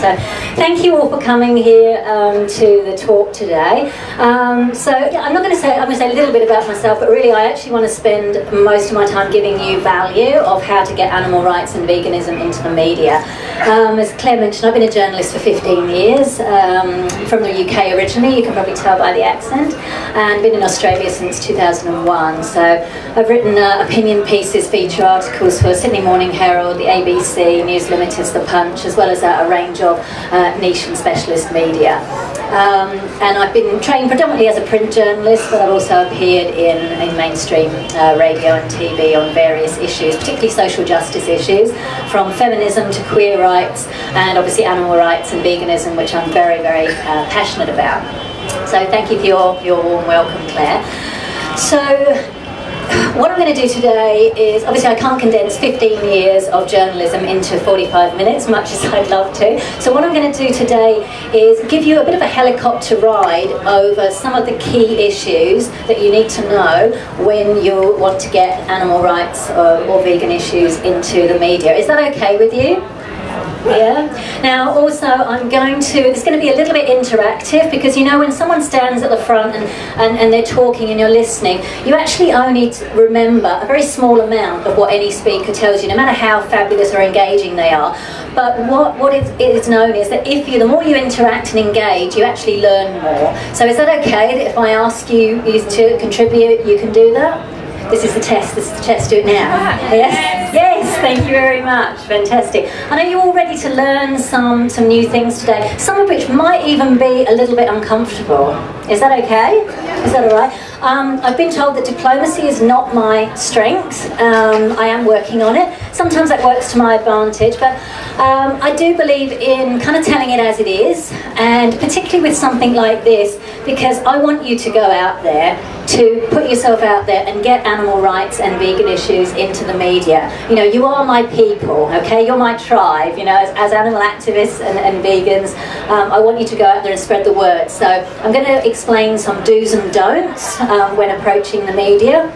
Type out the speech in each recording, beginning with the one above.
So thank you all for coming here um, to the talk today. Um, so yeah, I'm not going to say, I'm going to say a little bit about myself, but really I actually want to spend most of my time giving you value of how to get animal rights and veganism into the media. Um, as Claire mentioned, I've been a journalist for 15 years, um, from the UK originally, you can probably tell by the accent, and been in Australia since 2001. So I've written uh, opinion pieces, feature articles for Sydney Morning Herald, the ABC, News Limited, The Punch, as well as a, a range of uh, niche and specialist media. Um, and I've been trained predominantly as a print journalist, but I've also appeared in, in mainstream uh, radio and TV on various issues, particularly social justice issues, from feminism to queer rights, and obviously animal rights and veganism, which I'm very, very uh, passionate about. So thank you for your, your warm welcome, Claire. So what I'm going to do today is, obviously I can't condense 15 years of journalism into 45 minutes, much as I'd love to. So what I'm going to do today is give you a bit of a helicopter ride over some of the key issues that you need to know when you want to get animal rights or, or vegan issues into the media. Is that okay with you? Yeah. Now, also, I'm going to, it's going to be a little bit interactive because you know, when someone stands at the front and, and, and they're talking and you're listening, you actually only remember a very small amount of what any speaker tells you, no matter how fabulous or engaging they are. But what, what is, is known is that if you, the more you interact and engage, you actually learn more. So, is that okay that if I ask you, you to contribute, you can do that? This is the test. This is the test. Do it now. Yes. Yes. Thank you very much. Fantastic. I know you're all ready to learn some some new things today. Some of which might even be a little bit uncomfortable. Is that okay? Is that all right? Um, I've been told that diplomacy is not my strength. Um, I am working on it. Sometimes that works to my advantage, but um, I do believe in kind of telling it as it is, and particularly with something like this, because I want you to go out there to put yourself out there and get animal rights and vegan issues into the media. You know, you are my people, okay? You're my tribe, you know, as, as animal activists and, and vegans. Um, I want you to go out there and spread the word. So I'm going to explain some do's and don'ts um, when approaching the media.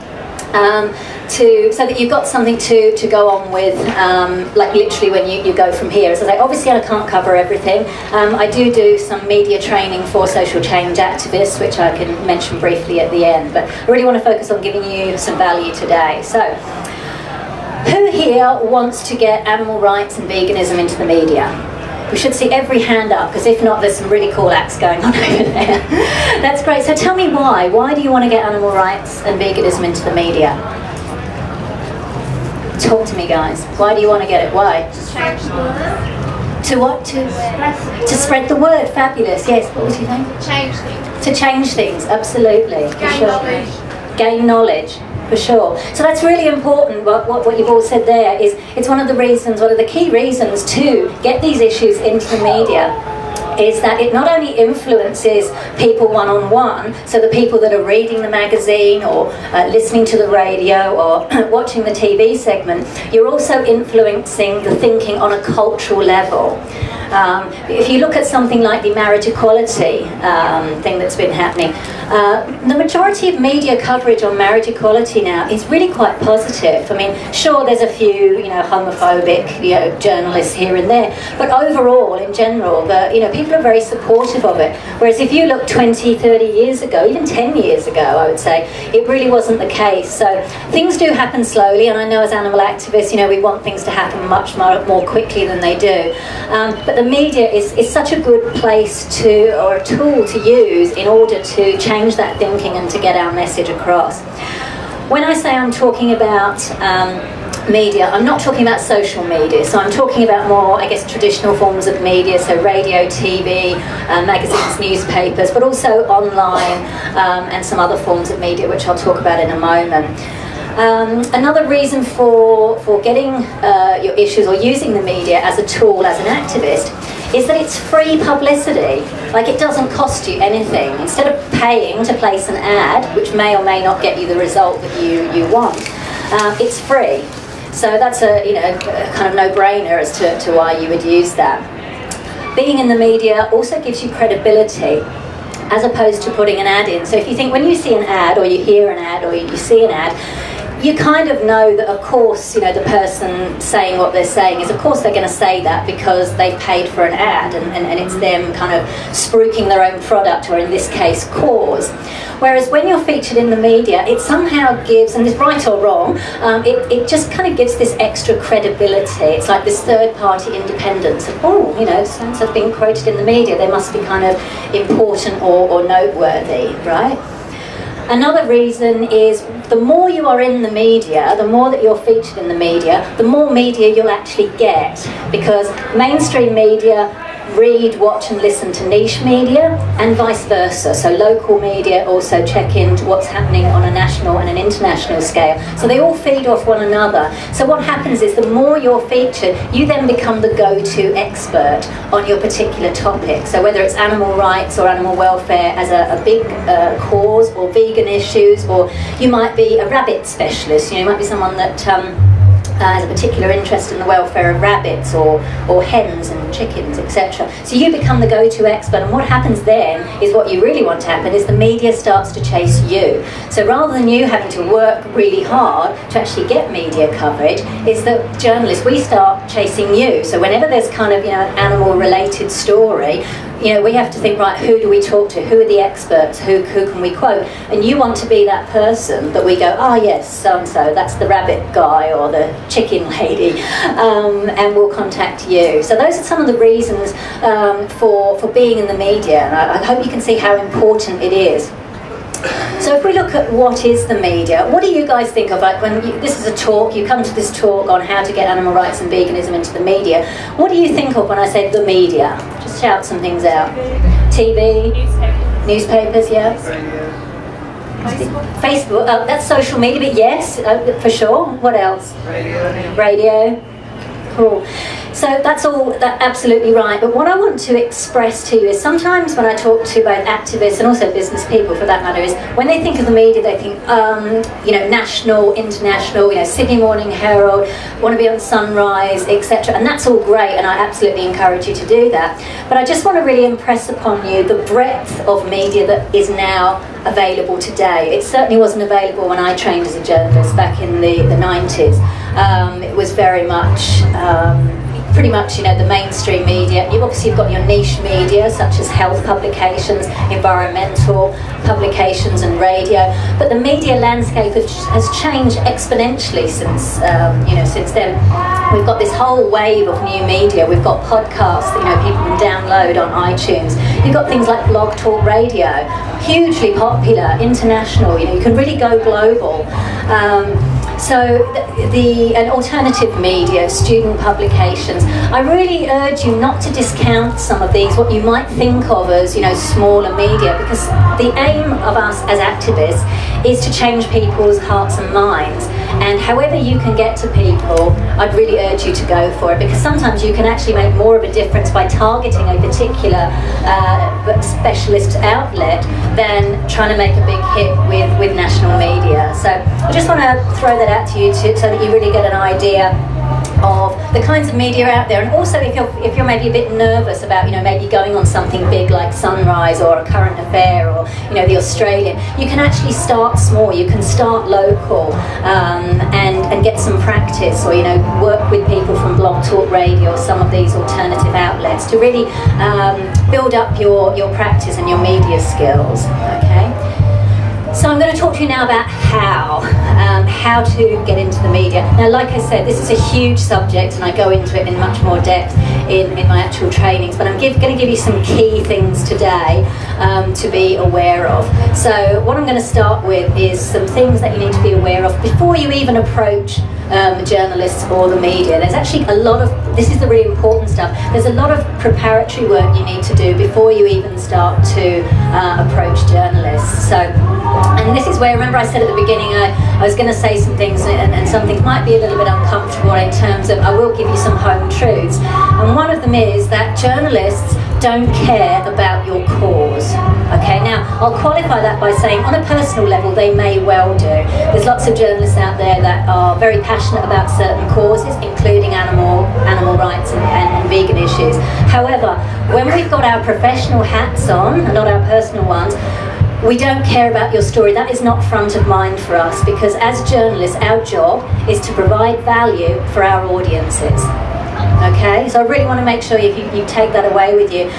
Um, to so that you've got something to, to go on with, um, like literally when you, you go from here. So like, obviously I can't cover everything. Um, I do do some media training for social change activists, which I can mention briefly at the end. But I really want to focus on giving you some value today. So. Who here wants to get animal rights and veganism into the media? We should see every hand up, because if not, there's some really cool acts going on over there. That's great. So tell me why. Why do you want to get animal rights and veganism into the media? Talk to me, guys. Why do you want to get it? Why? To what? To to spread the word. Fabulous. Yes. What was you think? Change things. To change things. Absolutely. Gain sure. knowledge. Gain knowledge. For sure. So that's really important. What, what, what you've all said there is it's one of the reasons, one of the key reasons to get these issues into the media is that it not only influences people one on one, so the people that are reading the magazine or uh, listening to the radio or watching the TV segment, you're also influencing the thinking on a cultural level. Um, if you look at something like the marriage equality um, thing that's been happening, uh, the majority of media coverage on marriage equality now is really quite positive. I mean, sure, there's a few, you know, homophobic, you know, journalists here and there, but overall, in general, the, you know, people are very supportive of it. Whereas if you look 20, 30 years ago, even 10 years ago, I would say, it really wasn't the case. So things do happen slowly, and I know as animal activists, you know, we want things to happen much more, more quickly than they do. Um, but the media is, is such a good place to, or a tool to use in order to change that thinking and to get our message across. When I say I'm talking about um, media, I'm not talking about social media, so I'm talking about more, I guess, traditional forms of media, so radio, TV, uh, magazines, newspapers, but also online um, and some other forms of media, which I'll talk about in a moment. Um, another reason for, for getting uh, your issues or using the media as a tool as an activist is that it's free publicity. Like it doesn't cost you anything. Instead of paying to place an ad, which may or may not get you the result that you, you want, uh, it's free. So that's a you know a kind of no-brainer as to, to why you would use that. Being in the media also gives you credibility as opposed to putting an ad in. So if you think when you see an ad or you hear an ad or you see an ad, you kind of know that, of course, you know, the person saying what they're saying is, of course, they're going to say that because they've paid for an ad and, and, and it's them kind of spruiking their own product, or in this case, cause. Whereas when you're featured in the media, it somehow gives, and it's right or wrong, um, it, it just kind of gives this extra credibility. It's like this third party independence of, oh, you know, since I've been quoted in the media, they must be kind of important or, or noteworthy, right? Another reason is the more you are in the media, the more that you're featured in the media, the more media you'll actually get. Because mainstream media read, watch, and listen to niche media, and vice versa. So local media also check into what's happening on a national and an international scale. So they all feed off one another. So what happens is the more you're featured, you then become the go-to expert on your particular topic. So whether it's animal rights or animal welfare as a, a big uh, cause, or vegan issues, or you might be a rabbit specialist. You know, you might be someone that. Um, uh, has a particular interest in the welfare of rabbits or, or hens and chickens, etc. So you become the go-to expert, and what happens then is what you really want to happen is the media starts to chase you. So rather than you having to work really hard to actually get media coverage, is that journalists we start chasing you. So whenever there's kind of you know an animal-related story, you know, we have to think, right, who do we talk to? Who are the experts? Who, who can we quote? And you want to be that person that we go, oh, yes, so and so, that's the rabbit guy or the chicken lady, um, and we'll contact you. So, those are some of the reasons um, for, for being in the media, and I, I hope you can see how important it is. So if we look at what is the media, what do you guys think of? Like when you, this is a talk, you come to this talk on how to get animal rights and veganism into the media. What do you think of when I say the media? Just shout some things out. TV, Newspapers. newspapers, yeah. Facebook. Facebook, uh, that's social media, but yes, uh, for sure. What else? Radio. Radio. Cool. So that's all that absolutely right. But what I want to express to you is sometimes when I talk to both activists and also business people, for that matter, is when they think of the media, they think, um, you know, national, international, you know, Sydney Morning Herald, want to be on Sunrise, etc. And that's all great, and I absolutely encourage you to do that. But I just want to really impress upon you the breadth of media that is now available today. It certainly wasn't available when I trained as a journalist back in the, the 90s. Um, it was very much um, pretty much, you know, the mainstream media. You've obviously got your niche media, such as health publications, environmental publications, and radio. But the media landscape has changed exponentially since, um, you know, since then. We've got this whole wave of new media. We've got podcasts that, you know, people can download on iTunes. You've got things like Blog Talk Radio, hugely popular, international. You know, you can really go global. Um, so the, the alternative media, student publications. I really urge you not to discount some of these, what you might think of as you know smaller media, because the aim of us as activists is to change people's hearts and minds. And however you can get to people, I'd really urge you to go for it because sometimes you can actually make more of a difference by targeting a particular uh, specialist outlet than trying to make a big hit with, with national media. So I just want to throw that out to you to, so that you really get an idea of the kinds of media out there. And also if you're if you're maybe a bit nervous about you know maybe going on something big like sunrise or a current affair or you know the australian you can actually start small. You can start local um, and and get some practice or you know work with people from blog talk radio or some of these alternative outlets to really um, build up your your practice and your media skills okay so I'm going to talk to you now about how, um, how to get into the media. Now, like I said, this is a huge subject, and I go into it in much more depth in, in my actual trainings. But I'm give, going to give you some key things today um, to be aware of. So, what I'm going to start with is some things that you need to be aware of before you even approach um, journalists or the media. There's actually a lot of this is the really important stuff. There's a lot of preparatory work you need to do before you even start to uh, approach journalists. So. And this is where, remember I said at the beginning, I, I was going to say some things and, and some things might be a little bit uncomfortable in terms of, I will give you some home truths. And one of them is that journalists don't care about your cause. Okay, now I'll qualify that by saying on a personal level they may well do. There's lots of journalists out there that are very passionate about certain causes, including animal animal rights and, and, and vegan issues. However, when we've got our professional hats on, not our personal ones, we don't care about your story. That is not front of mind for us because as journalists, our job is to provide value for our audiences. Okay, so I really want to make sure you, you take that away with you.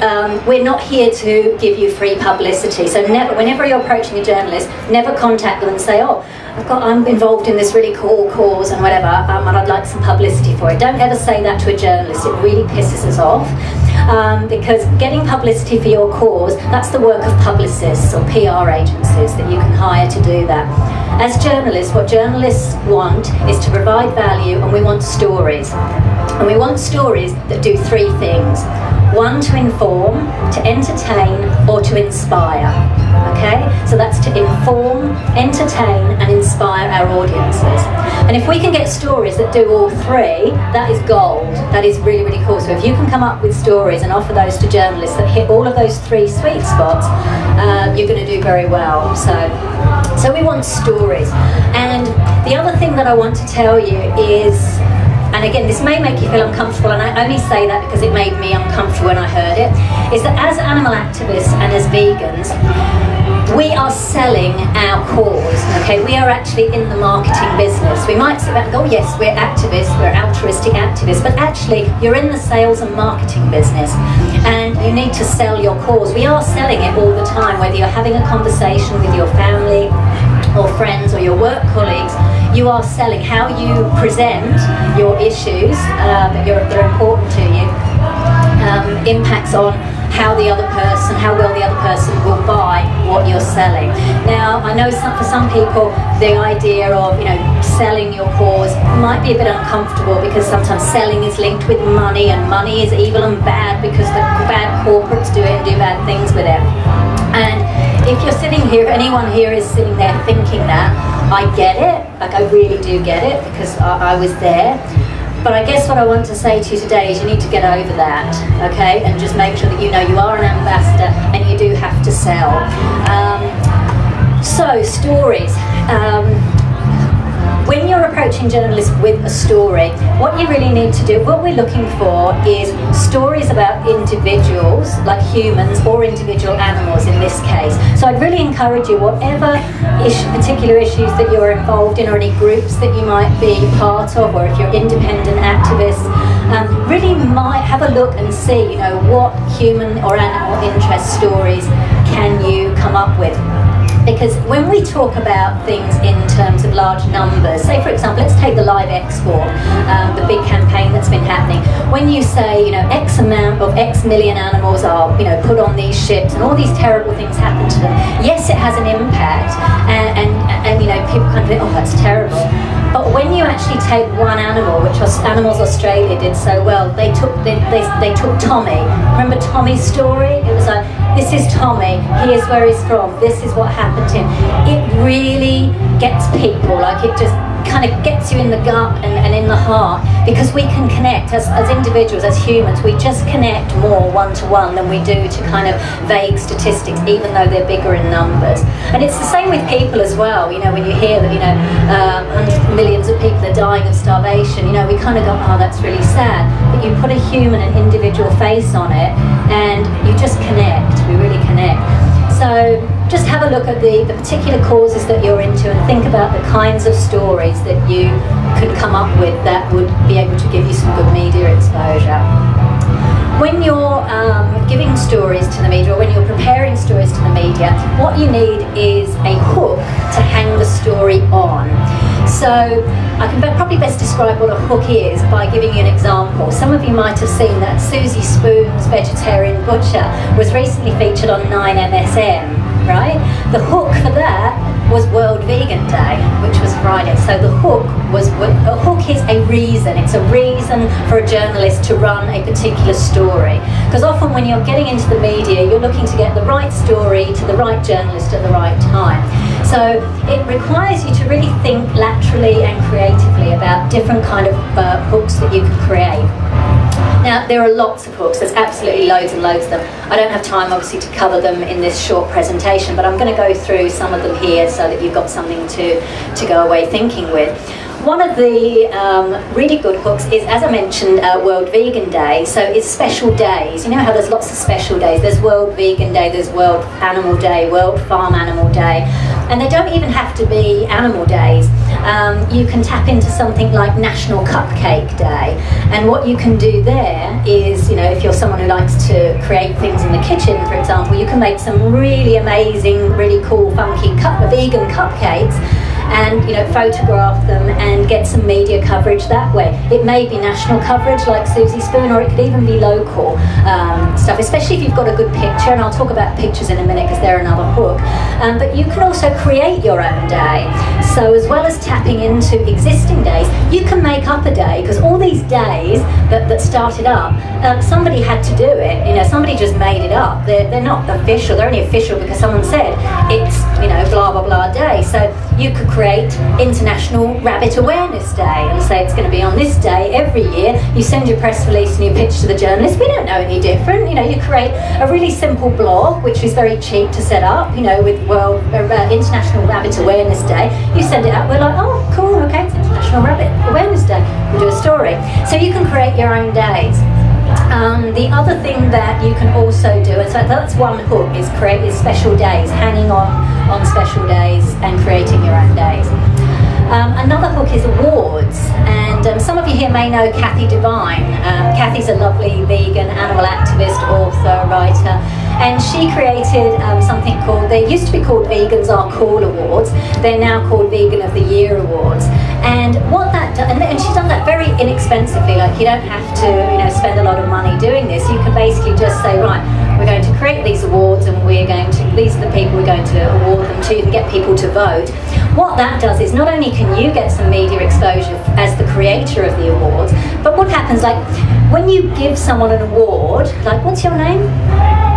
Um, we're not here to give you free publicity. So never, whenever you're approaching a journalist, never contact them and say, "Oh, I've got, I'm involved in this really cool cause and whatever, um, and I'd like some publicity for it." Don't ever say that to a journalist. It really pisses us off um, because getting publicity for your cause, that's the work of publicists or PR agencies that you can hire to do that. As journalists, what journalists want is to provide value and we want stories. And we want stories that do three things. One, to inform, to entertain, or to inspire. Okay? So that's to inform, entertain, and inspire our audiences. And if we can get stories that do all three, that is gold. That is really, really cool. So if you can come up with stories and offer those to journalists that hit all of those three sweet spots, uh, you're going to do very well. So, so we want stories. And the other thing that I want to tell you is and again, this may make you feel uncomfortable, and I only say that because it made me uncomfortable when I heard it, is that as animal activists and as vegans, we are selling our cause, okay? We are actually in the marketing business. We might sit say that, oh yes, we're activists, we're altruistic activists, but actually you're in the sales and marketing business and you need to sell your cause. We are selling it all the time, whether you're having a conversation with your family or friends or your work colleagues, you are selling how you present your issues that, are, that are important to you um, impacts on how the other person, how well the other person will buy what you're selling. Now, I know some, for some people, the idea of you know selling your cause might be a bit uncomfortable because sometimes selling is linked with money, and money is evil and bad because the bad corporates do it and do bad things with it. If you're sitting here, if anyone here is sitting there thinking that, I get it. Like I really do get it because I, I was there. But I guess what I want to say to you today is you need to get over that, okay? And just make sure that you know you are an ambassador and you do have to sell. Um, so, stories. When journalists with a story, what you really need to do, what we're looking for is stories about individuals, like humans or individual animals in this case. So I'd really encourage you, whatever ish, particular issues that you're involved in or any groups that you might be part of, or if you're independent activists, um, really might have a look and see, you know, what human or animal interest stories can you come up with because when we talk about things in terms of large numbers, say for example, let's take the live export, um, the big campaign that's been happening. When you say, you know, X amount of X million animals are, you know, put on these ships and all these terrible things happen to them, yes, it has an impact, and, and, and you know, people kind of think, oh, that's terrible. But when you actually take one animal, which was Animals Australia did so well, they took they, they, they took Tommy. Remember Tommy's story? It was like this is Tommy, here's where he's from, this is what happened to him. It really gets people, like it just kind of gets you in the gut and, and in the heart because we can connect as, as individuals, as humans, we just connect more one to one than we do to kind of vague statistics, even though they're bigger in numbers. And it's the same with people as well, you know, when you hear that, you know, um, millions of people are dying of starvation, you know, we kind of go, oh, that's really sad. But you put a human and individual face on it and you just connect, we really connect. So just have a look at the, the particular causes that you're into and think about the kinds of stories that you could come up with that would be able to give you some good media exposure. When you're um, giving stories to the media or when you're preparing stories to the media, what you need is a hook to hang the story on. So I can probably best describe what a hook is by giving you an example. Some of you might have seen that Suzy Spoon's Vegetarian Butcher was recently featured on 9MSN right? The hook for that was World Vegan Day, which was Friday. So the hook was a hook is a reason. It's a reason for a journalist to run a particular story. Because often when you're getting into the media, you're looking to get the right story to the right journalist at the right time. So it requires you to really think laterally and creatively about different kind of uh, hooks that you can create. Now, there are lots of hooks, there's absolutely loads and loads of them. I don't have time, obviously, to cover them in this short presentation, but I'm going to go through some of them here so that you've got something to, to go away thinking with. one of the um, really good hooks is, as I mentioned, uh, World Vegan Day. So it's special days. You know how there's lots of special days. There's World Vegan Day, there's World Animal Day, World Farm Animal Day. And they don't even have to be animal days. Um, you can tap into something like National Cupcake Day. And what you can do there is, you know, if you're someone who likes to create things in the kitchen, for example, you can make some really amazing, really cool, funky cup, vegan cupcakes and you know photograph them and get some media coverage that way. It may be national coverage like Suzy Spoon, or it could even be local um, stuff. Especially if you've got a good picture, and I'll talk about pictures in a minute because they're another hook. Um, but you can also create your own day. So as well as tapping into existing days, you can make up a day because all these days that, that started up, um, somebody had to do it. You know, somebody just made it up. They're, they're not official. They're only official because someone said it's you know blah blah blah day. So you could create International Rabbit Awareness Day and say it's going to be on this day every year. You send your press release and you pitch to the journalist. We don't know any different. You know, you create a really simple blog, which is very cheap to set up. You know, with World uh, International Rabbit Awareness Day, you send it out. We're like, oh, cool, okay, it's International Rabbit Awareness Day. We do a story. So you can create your own days. Um, the other thing that you can also do, and so that's one hook, is create these special days, hanging on on special days and creating your own days. Um, another hook is awards, and um, some of you here may know Kathy Divine. Um, Kathy's a lovely vegan animal activist, author, writer, and she created um, something called, they used to be called Vegans Are Cool Awards, they're now called Vegan of the Year Awards. And what that does, and, and she's done that very inexpensively, like you don't have to you know, spend a lot of money doing this, you can basically just say, right, we're going to create these awards and we're going to, these are the people we're going to award them to and get people to vote. What that does is not only can you get some media exposure as the creator of the awards, but what happens, like, when you give someone an award, like, what's your name?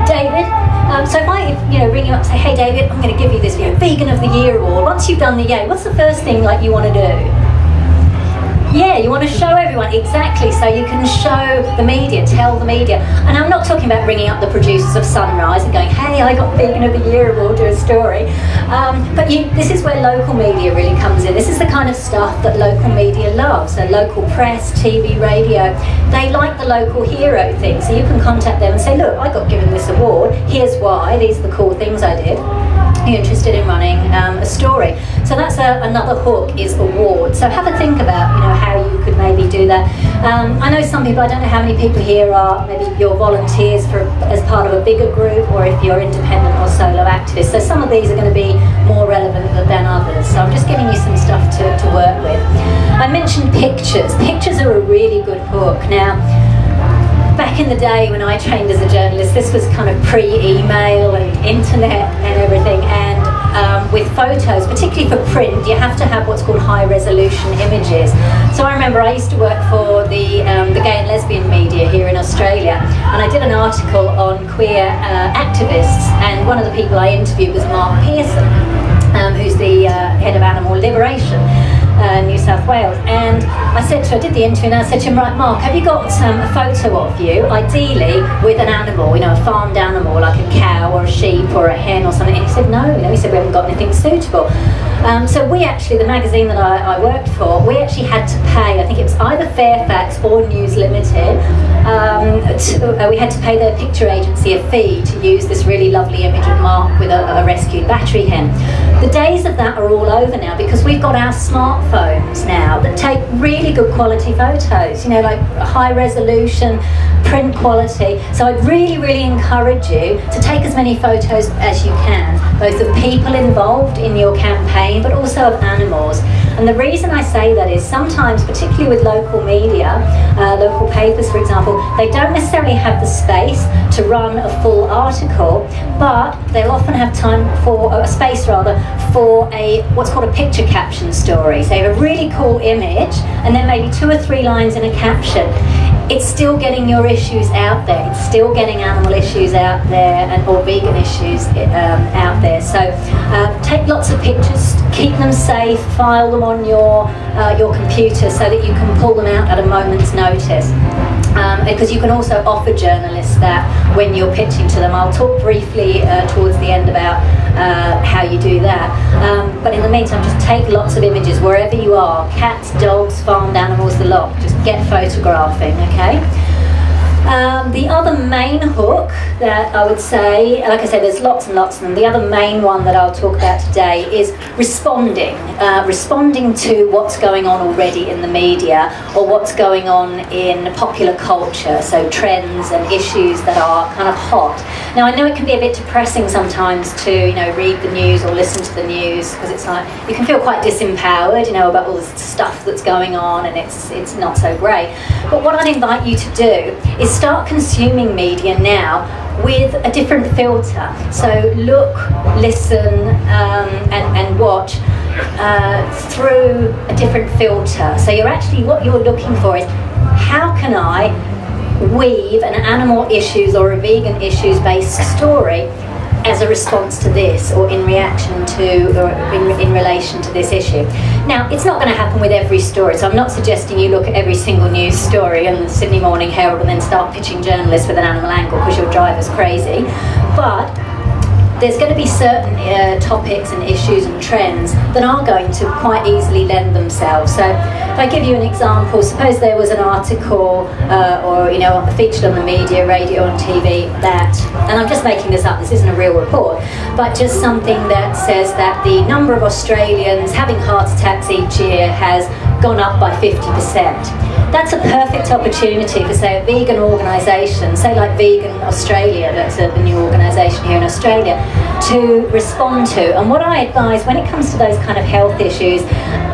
David? Um, so if I, you know, ring you up and say, hey David, I'm going to give you this you know, Vegan of the Year award. Once you've done the yay, what's the first thing like you want to do? Everyone exactly so you can show the media, tell the media. And I'm not talking about ringing up the producers of Sunrise and going, hey, I got Vegan of the Year award, do a story. Um, but you, this is where local media really comes in. This is the kind of stuff that local media loves. So local press, TV, radio, they like the local hero thing. So you can contact them and say, look, I got given this award. Here's why. These are the cool things I did. Interested in running um, a story? So that's a, another hook is award. So have a think about, you know, how you could maybe do that. Um, I know some people, I don't know how many people here are, maybe you're volunteers for as part of a bigger group or if you're independent or solo activists. So some of these are going to be more relevant than others. So I'm just giving you some stuff to, to work with. I mentioned pictures. Pictures are a really good hook. Now, back in the day when I trained as a journalist, this was kind of pre-email and internet and everything. And um, with photos, particularly for print, you have to have what's called high resolution images. So I remember I used to work for the, um, the gay and lesbian media here in Australia, and I did an article on queer uh, activists, and one of the people I interviewed was Mark Pearson, um, who's the uh, head of Animal Liberation uh, New South Wales. And I said to her, I did the interview and I said to him, right, Mark, have you got um, a photo of you, ideally with an animal, you know, a farmed animal like a cow or a sheep or a hen or something? And he said, no, you he said, we haven't got anything suitable. Um, so we actually, the magazine that I, I, worked for, we actually had to pay, I think it was either Fairfax or News Limited, um, to, uh, we had to pay their picture agency a fee to use this really lovely image of Mark with a, a rescued battery hen. The days of that are all over now because we've got our smartphones now that take really good quality photos, you know, like high resolution, print quality. So I'd really, really encourage you to take as many photos as you can, both of people involved in your campaign, but also of animals. And the reason I say that is sometimes, particularly with local media, uh, local papers, for example, they don't necessarily have the space to run a full article, but they'll often have time for a space rather for a what's called a picture caption story. So a really cool image, and then maybe two or three lines in a caption it's still getting your issues out there. It's still getting animal issues out there and or vegan issues um, out there. So uh, take lots of pictures, keep them safe, file them on your uh, your computer so that you can pull them out at a moment's notice. Because um, you can also offer journalists that when you're pitching to them. I'll talk briefly uh, towards the end about uh, how you do that. Um, but in the meantime, just take lots of images wherever you are cats, dogs, farmed animals, the lot. Just get photographing, okay? Um, the other main hook that I would say, like I said, there's lots and lots of them. The other main one that I'll talk about today is responding, uh, responding to what's going on already in the media or what's going on in popular culture, so trends and issues that are kind of hot. Now I know it can be a bit depressing sometimes to you know read the news or listen to the news because it's like you can feel quite disempowered, you know, about all this stuff that's going on and it's it's not so great. But what I'd invite you to do is start consuming media now with a different filter. So look, listen, um, and, and watch uh, through a different filter. So you're actually, what you're looking for is how can I weave an animal issues or a vegan issues based story as a response to this or in reaction to or in, in relation to this issue. Now, it's not going to happen with every story, so I'm not suggesting you look at every single news story in the Sydney Morning Herald and then start pitching journalists with an animal angle because you'll drive us crazy. But there's going to be certain uh, topics and issues and trends that are going to quite easily lend themselves. So, if I give you an example, suppose there was an article uh, or you know featured on the media, radio, and TV that, and I'm just making this up. This isn't a real report, but just something that says that the number of Australians having heart attacks each year has gone up by 50% that's a perfect opportunity for, say, a vegan organisation, say like Vegan Australia, that's a, a new organisation here in Australia, to respond to. And what I advise when it comes to those kind of health issues,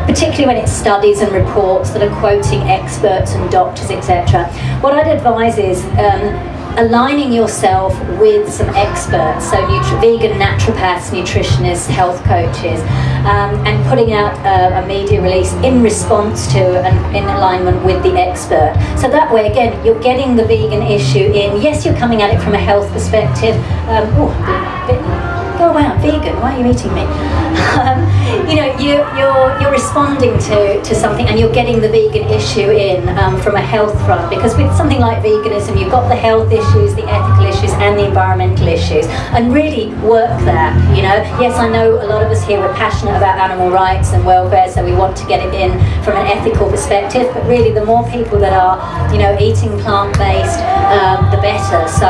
particularly when it's studies and reports that are quoting experts and doctors, etc., what I'd advise is um, aligning yourself with some experts, so nutri- vegan naturopaths, nutritionists, health coaches, um, and putting out a, a, media release in response to and in alignment with the expert. So that way, again, you're getting the vegan issue in. Yes, you're coming at it from a health perspective. Um, oh, go away, I'm vegan, why are you eating me? Um, you know, you, you're, you're responding to, to something and you're getting the vegan issue in um, from a health front because with something like veganism, you've got the health issues, the ethical issues, and the environmental issues, and really work that. You know, yes, I know a lot of us here are passionate about animal rights and welfare, so we want to get it in from an ethical perspective, but really, the more people that are, you know, eating plant based, um, the better. So,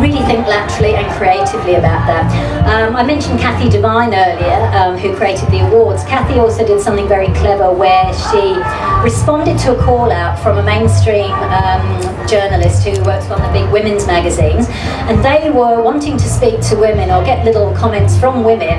really think laterally and creatively about that. Um, I mentioned Kathy Divine earlier, um, who created the awards. Kathy also did something very clever where she responded to a call out from a mainstream um, journalist who works on the big women's magazines, and they were wanting to speak to women or get little comments from women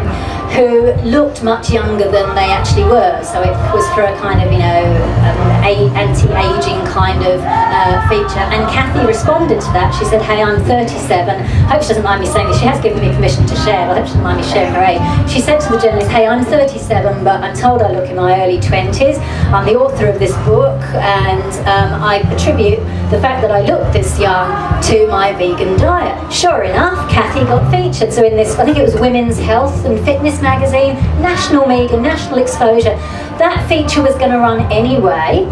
who looked much younger than they actually were. So it was for a kind of, you know, um, anti-aging kind of uh, feature. And Kathy responded to that. She said, hey, I'm 37. I hope she doesn't mind me saying this. She has given me permission to share, but I hope she doesn't mind me sharing her age. She said to the journalist, hey, I'm 37, but I'm told I look in my early 20s. I'm the author of this book, and um, I attribute the fact that I look this young to my vegan diet. Sure enough, Kathy got featured. So in this, I think it was Women's Health and Fitness magazine, national media, national exposure. That feature was going to run anyway.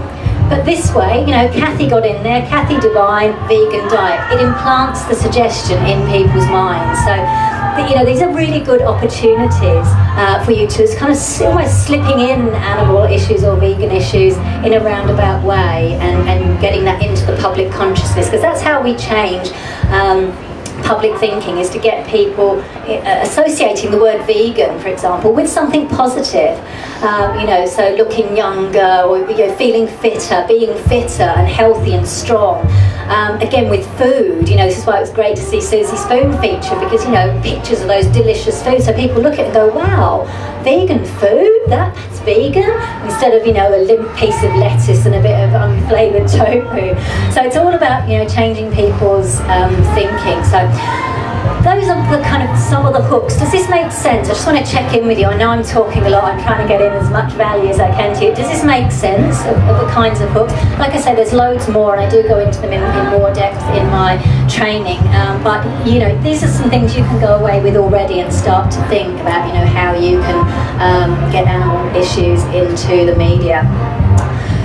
But this way, you know, Kathy got in there, Kathy Divine, vegan diet. It implants the suggestion in people's minds. So, you know, these are really good opportunities uh, for you to kind of almost slipping in animal issues or vegan issues in a roundabout way and, and getting that into the public consciousness because that's how we change. Um, public thinking is to get people uh, associating the word vegan, for example, with something positive. Um, you know, so looking younger or you know, feeling fitter, being fitter and healthy and strong. Um, again, with food, you know, this is why it was great to see Suzy Spoon feature because, you know, pictures of those delicious foods. So people look at it and go, wow, vegan food? That, that's vegan? Instead of, you know, a limp piece of lettuce and a bit of unflavoured tofu. So it's all about, you know, changing people's um, thinking. So those are the kind of some of the hooks. Does this make sense? I just want to check in with you. I know I'm talking a lot. I'm trying to get in as much value as I can to you. Does this make sense of, of the kinds of hooks? Like I say, there's loads more, and I do go into them in, in more depth in my training. Um, but you know, these are some things you can go away with already and start to think about. You know how you can um, get animal issues into the media.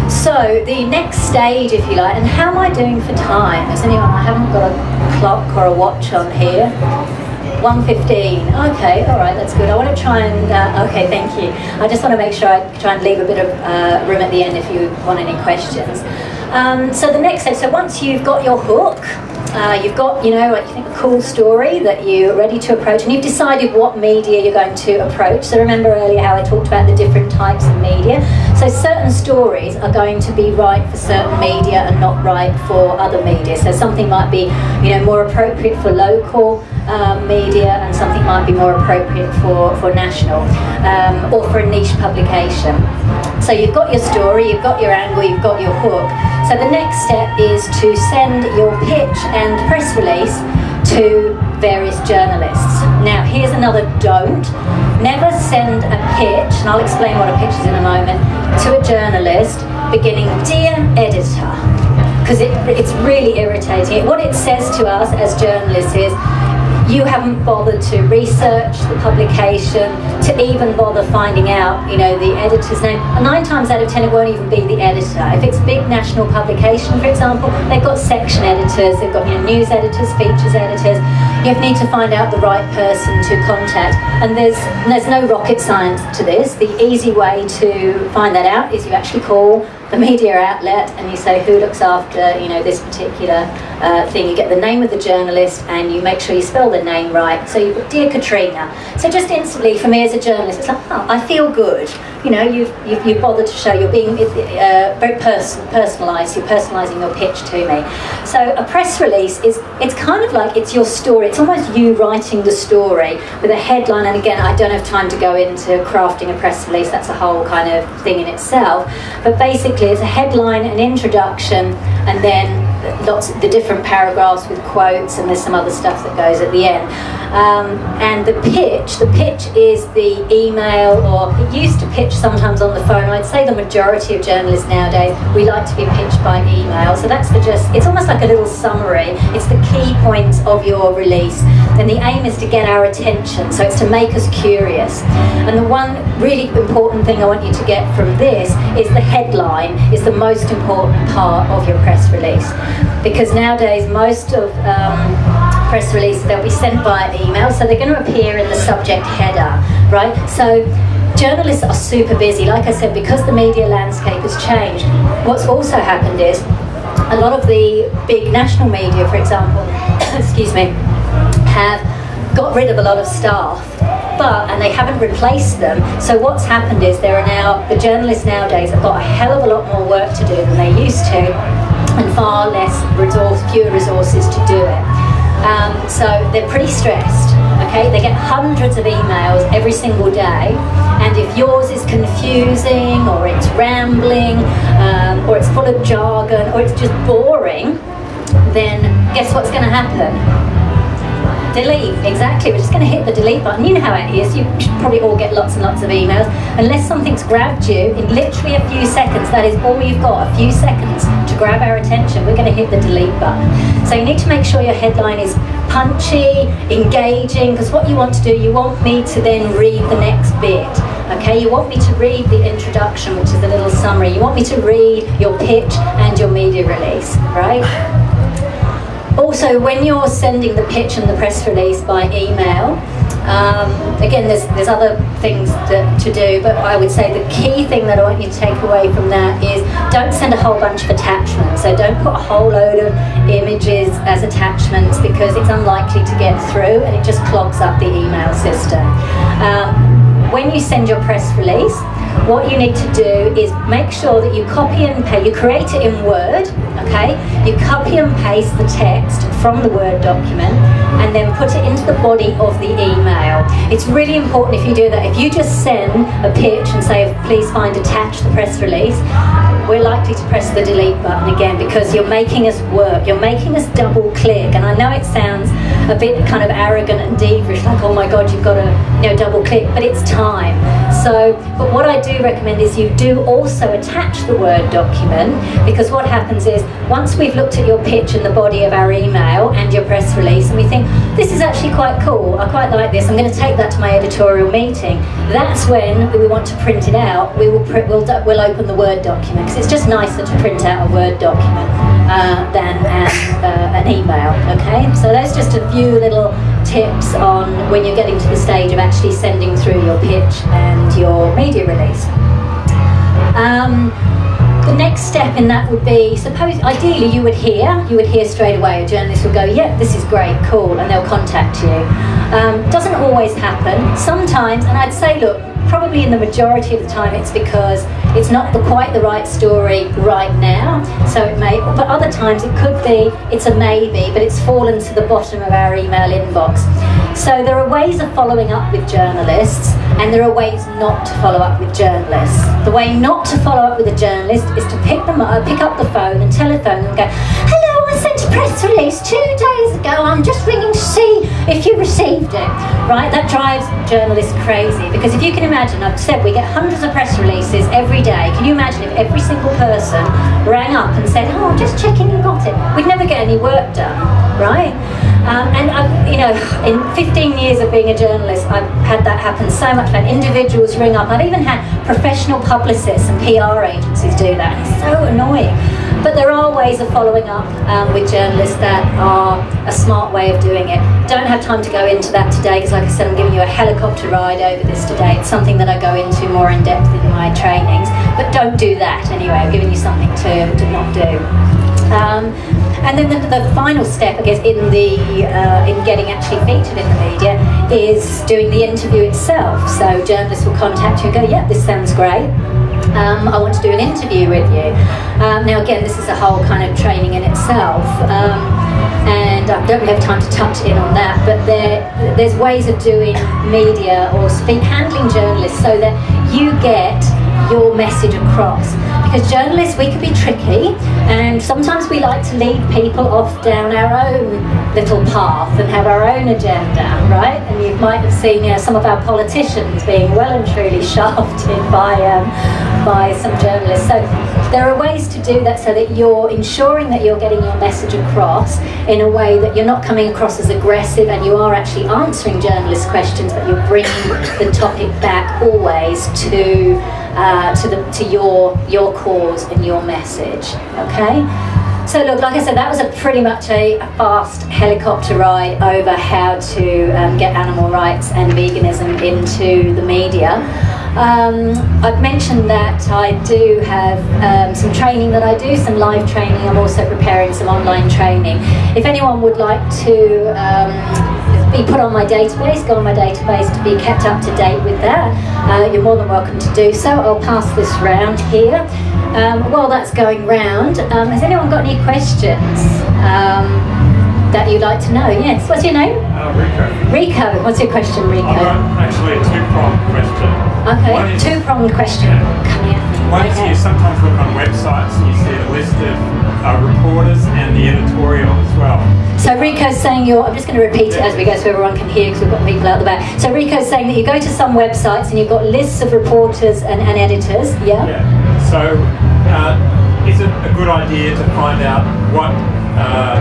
So the next stage, if you like, and how am I doing for time? Is anyone? I haven't got a clock or a watch on here. 115. Okay, all right, that's good. I want to try and, uh, okay, thank you. I just want to make sure I try and leave a bit of uh, room at the end if you want any questions. Um, so the next step, so once you've got your hook, uh, you've got, you know, you think a cool story that you're ready to approach, and you've decided what media you're going to approach. So remember earlier how I talked about the different types of media. So certain stories are going to be right for certain media and not right for other media. So something might be, you know, more appropriate for local um, media, and something might be more appropriate for for national um, or for a niche publication. So you've got your story, you've got your angle, you've got your hook. So the next step is to send your pitch and press release to various journalists. Now here's another don't. Never send a pitch, and I'll explain what a pitch is in a moment, to a journalist beginning, Dear Editor, because it, it's really irritating. What it says to us as journalists is, you haven't bothered to research the publication, to even bother finding out, you know, the editor's name. Nine times out of ten, it won't even be the editor. If it's a big national publication, for example, they've got section editors, they've got you know, news editors, features editors. You need to find out the right person to contact. And there's there's no rocket science to this. The easy way to find that out is you actually call the media outlet and you say who looks after you know this particular uh, thing. You get the name of the journalist and you make sure you spell the name right. So you put Dear Katrina. So just instantly for me as a journalist, it's like, oh, I feel good. You know, you've, you've, you've bothered to show you're being uh, very pers- personalised. You're personalising your pitch to me. So a press release is it's kind of like it's your story. It's almost you writing the story with a headline. And again, I don't have time to go into crafting a press release. That's a whole kind of thing in itself. But basically, it's a headline, an introduction, and then lots of the different paragraphs with quotes and there's some other stuff that goes at the end. Um, and the pitch, the pitch is the email or it used to pitch sometimes on the phone. I'd say the majority of journalists nowadays, we like to be pitched by email. So that's the just, it's almost like a little summary. It's the key points of your release. And the aim is to get our attention. So it's to make us curious. And the one really important thing I want you to get from this is the headline is the most important part of your press release because nowadays most of um, press release, they'll be sent by email so they're going to appear in the subject header right? So journalists are super busy. Like i said because the media landscape has changed what's also happened is a lot of the big national media for example excuse me have got rid of a lot of staff but and they haven't replaced them. So what's happened is there are now the journalists nowadays have got a hell of a lot more work to do than they used to and far less resource, fewer resources to do it. Um, so they're pretty stressed. Okay, they get hundreds of emails every single day, and if yours is confusing or it's rambling um, or it's full of jargon or it's just boring, then guess what's going to happen? delete, exactly. We're just going to hit the delete button. You know how it is. You probably all get lots and lots of emails. Unless something's grabbed you in literally a few seconds, that is all you've got, a few seconds grab our attention, we're going to hit the delete button. So you need to make sure your headline is punchy, engaging, because what you want to do, you want me to then read the next bit. Okay, you want me to read the introduction, which is a little summary. You want me to read your pitch and your media release, right? Also, when you're sending the pitch and the press release by email, um, again, there's, there's other things to, to do, but I would say the key thing that I want you to take away from that is don't send a whole bunch of attachments. So don't put a whole load of images as attachments because it's unlikely to get through and it just clogs up the email system. Um, when you send your press release, what you need to do is make sure that you copy and paste, you create it in Word, okay? You copy and paste the text from the Word document and then put it into the body of the email. It's really important if you do that. If you just send a pitch and say, please find attached the press release, we're likely to press the delete button again because you're making us work. You're making us double click. And I know it sounds a bit kind of arrogant and deepish, like, oh my God, you've got to you know, double click, but it's time. So, but what I do recommend is you do also attach the Word document because what happens is once we've looked at your pitch and the body of our email and your press release and we think, this is actually quite cool. I quite like this. I'm going to take that to my editorial meeting. That's when we want to print it out. We will print, we'll, we'll open the Word document it's just nicer to print out a Word document uh, than an, uh, an email. Okay, so that's just a few little tips on when you're getting to the stage of actually sending through your pitch and your media release. Um, the next step in that would be, suppose, ideally you would hear, you would hear straight away, a journalist will go, yeah, this is great, cool, and they'll contact you. Um, doesn't always happen. Sometimes, and I'd say, look, probably in the majority of the time it's because it's not the, quite the right story right now so it may but other times it could be it's a maybe but it's fallen to the bottom of our email inbox so there are ways of following up with journalists and there are ways not to follow up with journalists the way not to follow up with a journalist is to pick them up pick up the phone and telephone and go hello I sent a press release two days ago. I'm just ringing to see if you received it. Right? That drives journalists crazy because if you can imagine, I've said we get hundreds of press releases every day. Can you imagine if every single person rang up and said, "Oh, just checking you got it"? We'd never get any work done, right? Um, and I've, you know, in 15 years of being a journalist, I've had that happen so much. I've individuals ring up. I've even had professional publicists and PR agencies do that. It's so annoying. But there are ways of following up um, with journalists that are a smart way of doing it. Don't have time to go into that today because, like I said, I'm giving you a helicopter ride over this today. It's something that I go into more in depth in my trainings. But don't do that anyway. I'm giving you something to, to not do. Um, and then the, the, final step, I guess, in the uh, in getting actually featured in the media is doing the interview itself. So journalists will contact you and go, "Yeah, this sounds great. Um, I want to do an interview with you." Um, now, again, this is a whole kind of training in itself. Um, and I don't have time to touch in on that, but there, there's ways of doing media or speak, handling journalists so that you get your message across. Because journalists, we can be tricky, and sometimes we like to lead people off down our own little path and have our own agenda, right? And you might have seen you know, some of our politicians being well and truly shafted by, um, by some journalists. So there are ways to do that so that you're ensuring that you're getting your message across in a way that you're not coming across as aggressive and you are actually answering journalist questions, but you're bringing the topic back always to uh, to the to your your cause and your message. Okay. So look, like I said, that was a pretty much a, a fast helicopter ride over how to um, get animal rights and veganism into the media. Um, I've mentioned that I do have um, some training that I do, some live training. I'm also preparing some online training. If anyone would like to um, be put on my database, go on my database to be kept up to date with that, uh, you're more than welcome to do so. I'll pass this round here. Um, while that's going round, um, has anyone got any questions um, that you'd like to know? Yes. What's your name? Uh, Rico. Rico. What's your question, Rico? I've got actually a two-pronged question. Okay, two-pronged question. Come here. One is you sometimes look on websites and you see a list of uh, reporters and the editorial as well. So Rico's saying you're, I'm just going to repeat it as we go so everyone can hear because we've got people out the back. So Rico's saying that you go to some websites and you've got lists of reporters and, and editors, yeah? Yeah. So, uh, is it a good idea to find out what uh,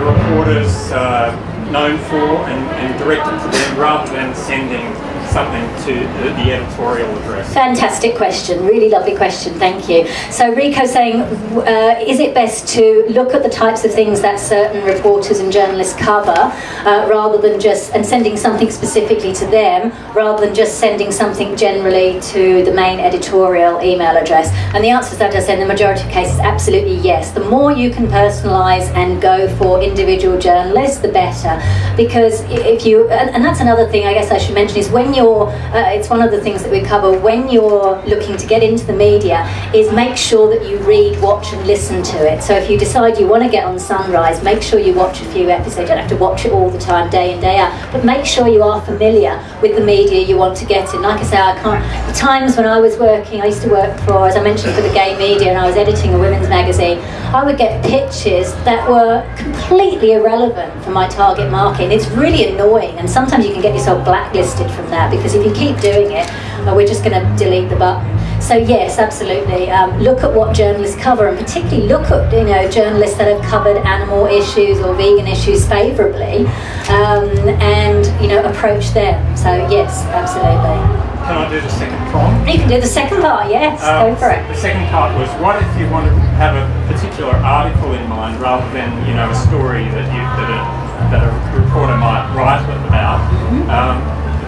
the reporter's uh, known for and, and direct it to them rather than sending something to the, editorial address? Fantastic question, really lovely question, thank you. So Rico's saying, uh, is it best to look at the types of things that certain reporters and journalists cover, uh, rather than just, and sending something specifically to them, rather than just sending something generally to the main editorial email address? And the answer to that is in the majority of cases, absolutely yes. The more you can personalise and go for individual journalists, the better. Because if you, and, and that's another thing I guess I should mention, is when you're uh, it's one of the things that we cover when you're looking to get into the media is make sure that you read, watch and listen to it. So if you decide you want to get on Sunrise, make sure you watch a few episodes. You don't have to watch it all the time, day in, day out, but make sure you are familiar with the media you want to get in. Like I say, I can't, the times when I was working, I used to work for, as I mentioned, for the gay media and I was editing a women's magazine, I would get pitches that were completely irrelevant for my target market. And it's really annoying and sometimes you can get yourself blacklisted from that because if you keep doing it, uh, we're just going to delete the button. So yes, absolutely. Um, look at what journalists cover, and particularly look at you know journalists that have covered animal issues or vegan issues favourably, um, and you know approach them. So yes, absolutely. Can I do the second prong? You can do the second part. Yes, Um, go for it. The second part was what if you want to have a particular article in mind rather than you know a story that you that a, that a reporter might write about. Mm-hmm. Um,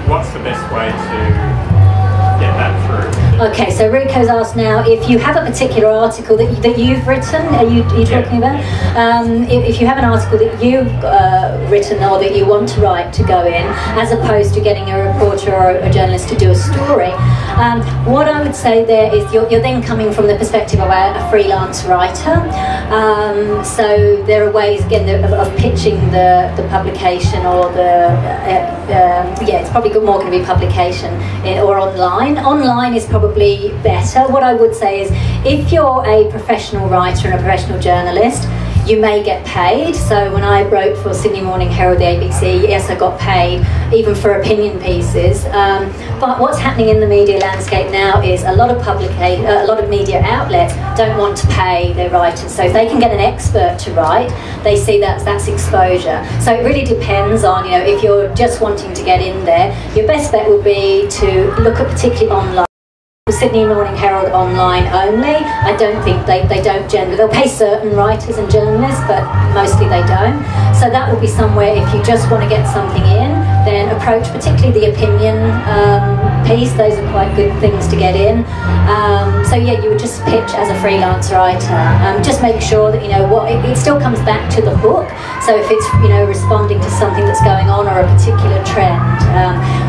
what's the best way to get that through? Okay, so Rico's asked now if you have a particular article that, you, that you've written, are you, are you talking about? Um, if, if you have an article that you've uh, written or that you want to write to go in, as opposed to getting a reporter or a journalist to do a story, um, what I would say there is you're, you're then coming from the perspective of a, a freelance writer. Um, so there are ways, again, of, of pitching the, the publication or the, uh, um, yeah, it's probably more going to be publication or online. Online is probably better. What I would say is if you're a professional writer and a professional journalist, you may get paid. So when I wrote for Sydney Morning Herald, the ABC, yes, I got paid, even for opinion pieces. Um, but what's happening in the media landscape now is a lot of public, a lot of media outlets don't want to pay their writers. So if they can get an expert to write, they see that that's exposure. So it really depends on you know if you're just wanting to get in there. Your best bet would be to look at particularly online. Sydney Morning Herald online only. I don't think they, they don't generally, they'll pay certain writers and journalists, but mostly they don't. So that would be somewhere if you just want to get something in, then approach particularly the opinion um, piece. Those are quite good things to get in. Um, so yeah, you would just pitch as a freelance writer. Um, just make sure that you know what it, it still comes back to the hook. So if it's you know responding to something that's going on or a particular trend.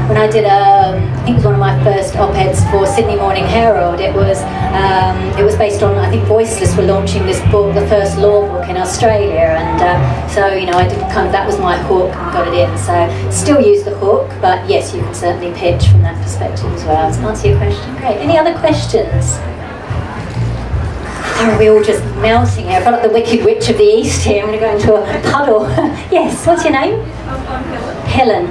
Um, when I did, um, I think it was one of my first op-eds for Sydney Morning Herald. It was um, it was based on I think Voiceless were launching this book, the first law book in Australia, and uh, so you know I did kind of that was my hook and got it in. So still use the hook, but yes, you can certainly pitch from that perspective as well. To answer your question, great. Any other questions? Are we all just melting here? I feel like the Wicked Witch of the East here. I'm going to go into a puddle. yes, what's your name? Helen.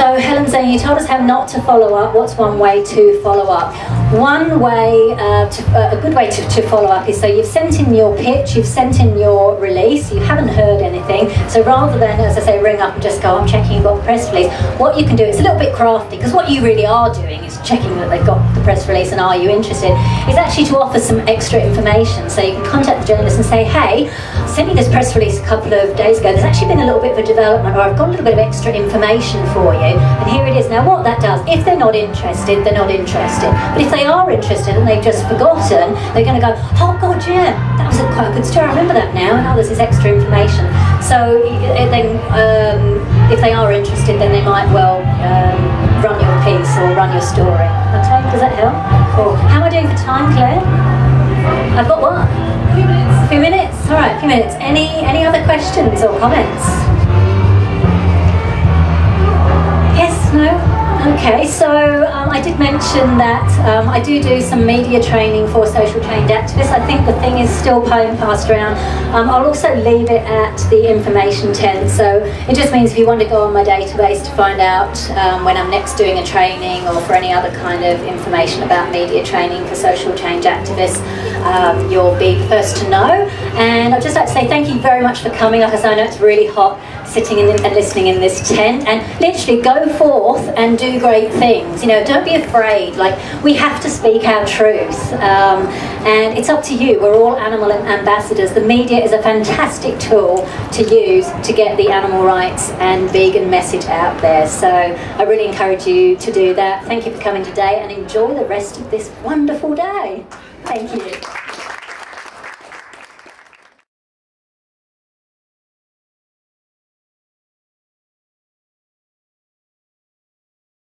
So Helen saying you told us how not to follow up. What's one way to follow up? One way, uh, to, uh, a good way to, to follow up is so you've sent in your pitch, you've sent in your release, you haven't heard anything. So rather than, as I say, ring up and just go, I'm checking you've got the press release. What you can do, it's a little bit crafty because what you really are doing is checking that they've got the press release and are you interested. Is actually to offer some extra information. So you can contact the journalist and say, hey, sent me this press release a couple of days ago. There's actually been a little bit of a development, or I've got a little bit of extra information for you, and here it is. Now, what that does, if they're not interested, they're not interested. But if they are interested and they've just forgotten, they're going to go, oh God, yeah, that was a quite a good story. I remember that now, and oh, there's this extra information. So then, um, if they are interested, then they might well um, run your piece or run your story. Okay, does that help? Cool. How am I doing for time, Claire? I've got what? Few minutes. A few minutes? All right, a few minutes. Any any other questions or comments? Yes, no? Okay, so um, I did mention that um, I do do some media training for social change activists. I think the thing is still being passed around. Um, I'll also leave it at the information tent, so it just means if you want to go on my database to find out um, when I'm next doing a training or for any other kind of information about media training for social change activists, um, you'll be first to know. And I'd just like to say thank you very much for coming. Like I said, I know it's really hot sitting in and listening in this tent and literally go forth and do great things. You know, don't be afraid. Like, we have to speak our truth. Um, and it's up to you. We're all animal ambassadors. The media is a fantastic tool to use to get the animal rights and vegan message out there. So I really encourage you to do that. Thank you for coming today and enjoy the rest of this wonderful day. Thank you.